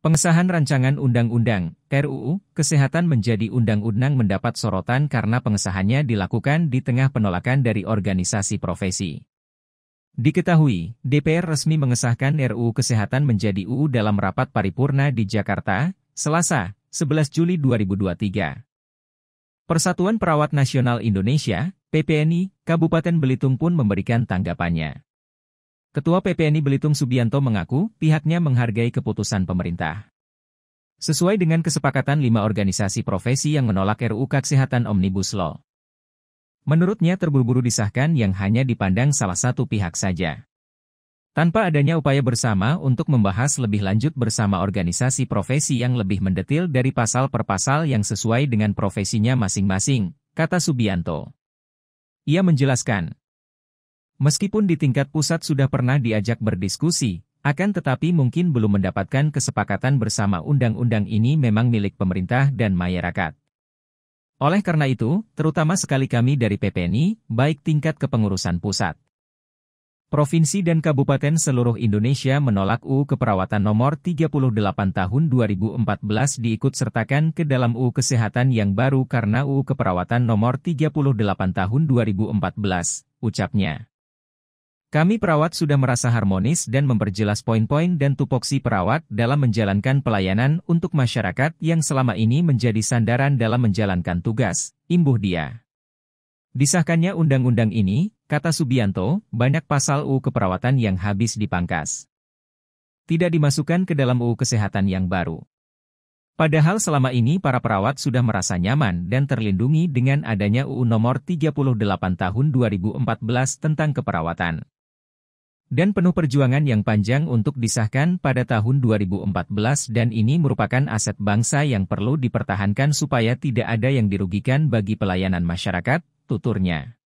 Pengesahan rancangan undang-undang RUU Kesehatan menjadi undang-undang mendapat sorotan karena pengesahannya dilakukan di tengah penolakan dari organisasi profesi. Diketahui, DPR resmi mengesahkan RUU Kesehatan menjadi UU dalam rapat paripurna di Jakarta, Selasa, 11 Juli 2023. Persatuan Perawat Nasional Indonesia, PPNI, Kabupaten Belitung pun memberikan tanggapannya. Ketua PPNI Belitung Subianto mengaku pihaknya menghargai keputusan pemerintah. Sesuai dengan kesepakatan lima organisasi profesi yang menolak RUU Kesehatan Omnibus Law. Menurutnya terburu-buru disahkan yang hanya dipandang salah satu pihak saja. Tanpa adanya upaya bersama untuk membahas lebih lanjut bersama organisasi profesi yang lebih mendetil dari pasal per pasal yang sesuai dengan profesinya masing-masing, kata Subianto. Ia menjelaskan, Meskipun di tingkat pusat sudah pernah diajak berdiskusi, akan tetapi mungkin belum mendapatkan kesepakatan bersama undang-undang ini memang milik pemerintah dan masyarakat. Oleh karena itu, terutama sekali kami dari PPNI, baik tingkat kepengurusan pusat, Provinsi dan Kabupaten seluruh Indonesia menolak UU Keperawatan nomor 38 tahun 2014 diikut sertakan ke dalam UU Kesehatan yang baru karena UU Keperawatan nomor 38 tahun 2014, ucapnya. Kami perawat sudah merasa harmonis dan memperjelas poin-poin dan tupoksi perawat dalam menjalankan pelayanan untuk masyarakat yang selama ini menjadi sandaran dalam menjalankan tugas, imbuh dia. Disahkannya undang-undang ini, kata Subianto, banyak pasal UU keperawatan yang habis dipangkas. Tidak dimasukkan ke dalam UU kesehatan yang baru. Padahal selama ini para perawat sudah merasa nyaman dan terlindungi dengan adanya UU nomor 38 tahun 2014 tentang keperawatan dan penuh perjuangan yang panjang untuk disahkan pada tahun 2014 dan ini merupakan aset bangsa yang perlu dipertahankan supaya tidak ada yang dirugikan bagi pelayanan masyarakat, tuturnya.